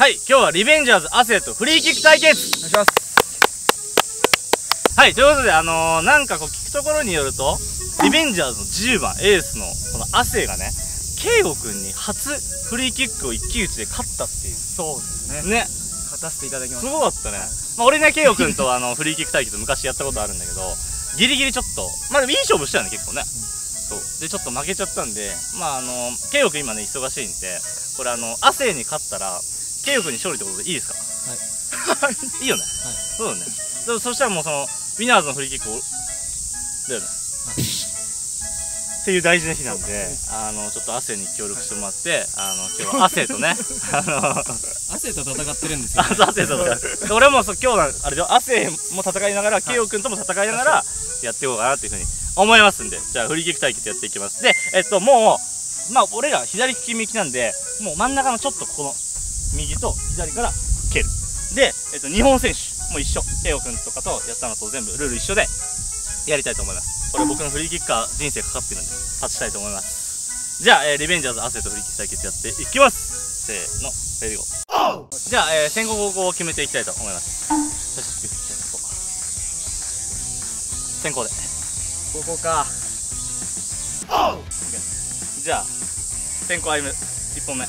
はい今日はリベンジャーズ亜生とフリーキック対決。お願いしますはいということであのー、なんかこう聞くところによるとリベンジャーズの10番エースのこの亜生がね圭吾君に初フリーキックを一騎打ちで勝ったっていう。そうですね。ね。勝たせていただきますすごかったね、まあ、俺ね圭吾君とあのフリーキック対決昔やったことあるんだけどギリギリちょっとまあでもいい勝負したよね結構ね、そう。でちょっと負けちゃったんでまああの圭吾君今ね忙しいんでこれあの亜生に勝ったら圭吾君に勝利ってことでいいですか？はい。いいよね、そうだね。でもそしたらもうそのウィナーズのフリーキックをだよね、っていう大事な日なんであのちょっと亜生に協力してもらってあの今日は 亜生とねあの汗と戦ってるんですよ、あ、そう、亜生と戦う。俺もそう、今日の、あれで、亜生も戦いながら、慶応君とも戦いながら、やっていこうかなっていうふうに思いますんで、じゃあ、フリーキック対決やっていきます。で、えっと、もう、まあ、俺ら左利き右利きなんで、もう真ん中のちょっとこの、右と左から蹴る。で、えっと、日本選手も一緒。慶応君とかとやったのと全部ルール一緒で、やりたいと思います。これ僕のフリーキッカー人生かかってるんで、勝ちたいと思います。じゃあ、えーリベンジャーズ亜生とフリーキック対決やっていきます。せーの、レディゴー。じゃあ、えー、先行後攻を決めていきたいと思います。先行で。ここかじゃあ、先行歩む、1本目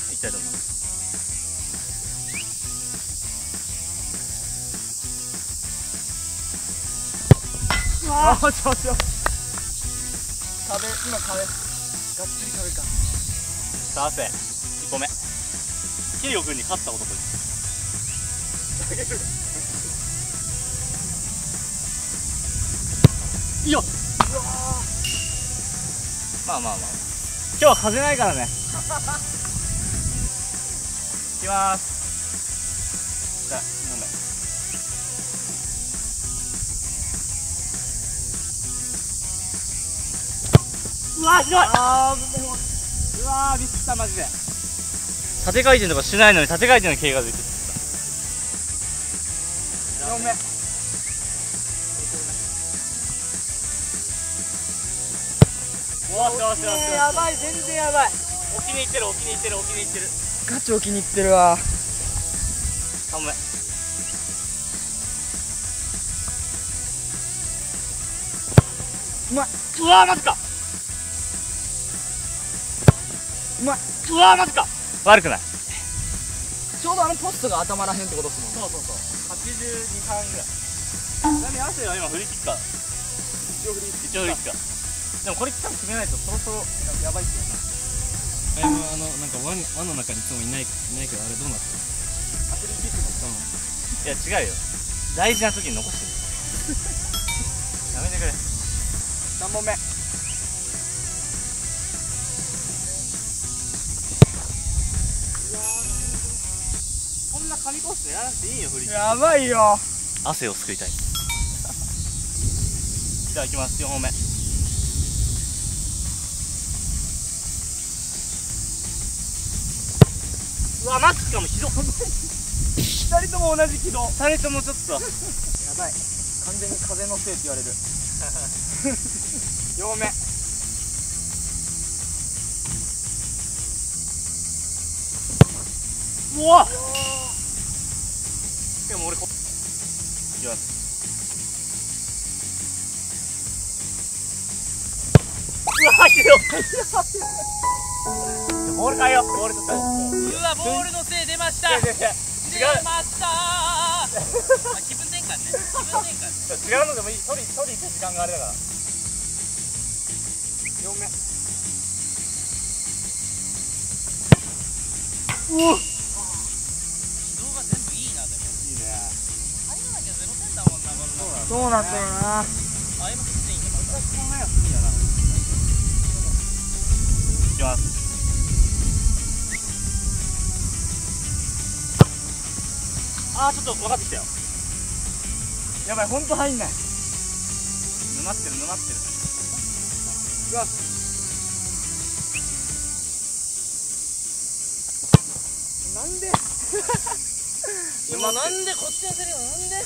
ああちょちょ壁今壁がっつり壁かさあ、汗、1本目。ケイオ君に勝った男です。いいよまあまあまあ。今日は風ないからね。いきます。うわひどい。あうわーミスったマジで。縦回転とかしないのに縦回転の経過が出てきあ4目たおーしよしよしやばい全然やばい。置きに行ってる置きに行ってる置きに行ってる。ガチ置きにいってるわ。3本目。うまい。うわーマジかうまいうわーマジか。悪くない。ちょうどあのポストが頭らへんってことっすもんそうそうそう。82、3ぐらい。ちなみに汗は今フリーキッカー一応フリー一応フリーキッカーでもこれ多分決めないとそろそろやばいっすよあれもあのなんか輪に輪の中にいつもいないいないけどあれどうなってる？フリーキックのいや違うよ。大事な時に残してる。やめてくれ。3本目な神コースでやらなくていいよフリやばいよ。ク汗を救いたい。じゃあ行きます4本目。うわマジかもひどっ2人とも同じ軌道。2人ともちょっと。やばい。完全に風のせいって言われる。4本目。うわでも俺こいきます。うわひどい。ボール変えよう。ボール取った。うわボールのせい出ました。違う違う違う出ました。あ気分転換ね。気分転換違うのでもいい。取り取り行く時間があれだから。4目。軌道がそうなんだよなあ今切ってい。んだまたこんなやつい。いやない。きますあーちょっと分かってきたよやばい。ほんと入んない。沼ってる沼ってるうわなんで今なんでこっちのセリフなんで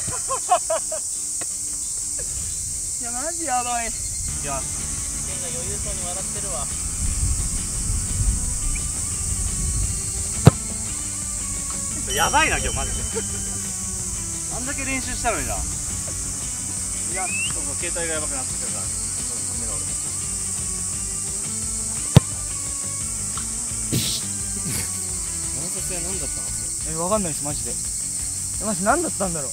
やマジやばい。いきますケンが余裕そうに笑ってるわ。やばいな今日マジで。あんだけ練習したのにな。いやそうそう携帯がやばくなってくるから。そうカメラ俺。暗殺は何だったんですえわかんないですマジで。えマジ何だったんだろう。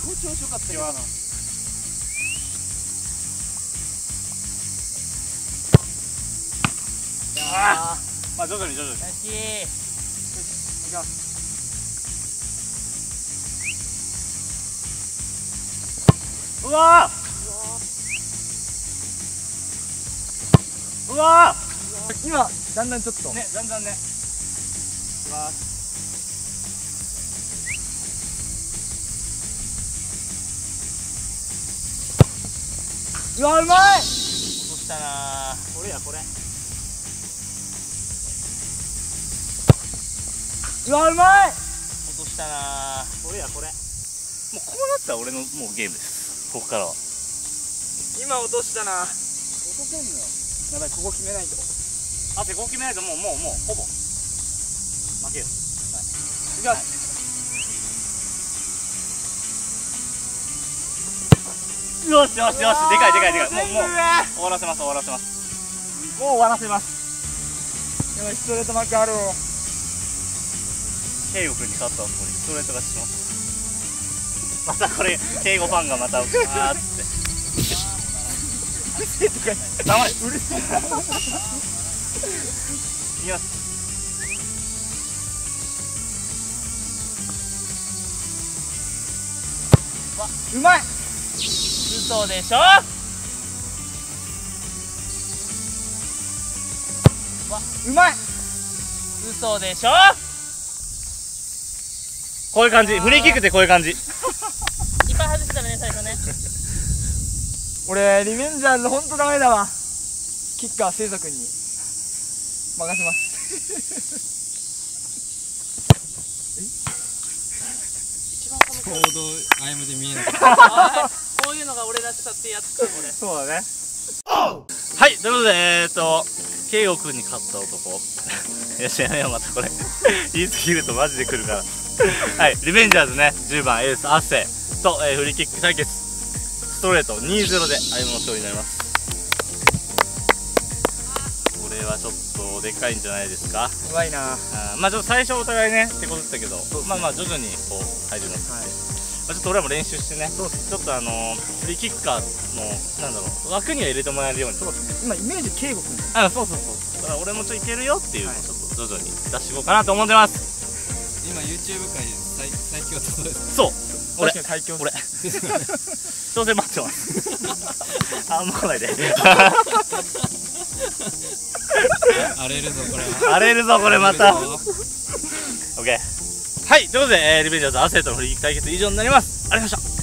超調子よかったけあまあ徐々に徐々に。よし。いきますうわー。うわ今だんだんちょっと。ーねだんだんね。うわうわうまいうわうまい。落としたな。これやこれ。もうこうなったら俺のもうゲームです。ここからは。今落としたな。落とせんのよ。やばいここ決めないと。あてこう決めないともうもうもうほぼ。負けよ。い。きますよしよしよしでかいでかいでかい。もうもう終わらせます終わらせます。もう終わらせます。やばいストレートマークある圭吾君に勝った後にストレート勝ちしますまたこれ圭吾ファンがまたあーっつって黙れうるせえいきますうまい嘘でしょうまい嘘でしょこういう感じ。フリーキックってこういう感じ。いっぱい外してたらね最初ね。俺リベンジャーズほんとダメだわ。キッカー聖君に。任せます。ちょうどアイムで見えなかった。こうい。うのが俺らしさってやつかこれそうだね。はいということでえー、っと圭吾君に勝った男。いや知らないよまたこれ。言い過ぎるとマジで来るから はいリベンジャーズね10番エースアッセイと、えーフリーキック対決。ストレート2-0で歩の勝利になります。これはちょっとでかいんじゃないですか。うまいな。あーまあちょっと最初お互いね手こずったけど、まあまあ徐々にこう入るようになってきて、まあ、ちょっと俺らも練習してねちょっとあのーフリーキッカーのなんだろう枠には入れてもらえるように。今イメージ圭吾君あそうそうそう。だから俺もちょいけるよっていうのをちょっと徐々に出していこうかなと思ってます今 YouTube 界で最最強ってことです。そう。俺。最強俺。挑戦待ってます。あんま来ないで。荒れるぞこれは。荒れるぞこれまた。OK はいということで、えーリベンジャーズアセイとのフリーキック対決以上になります。ありがとうございました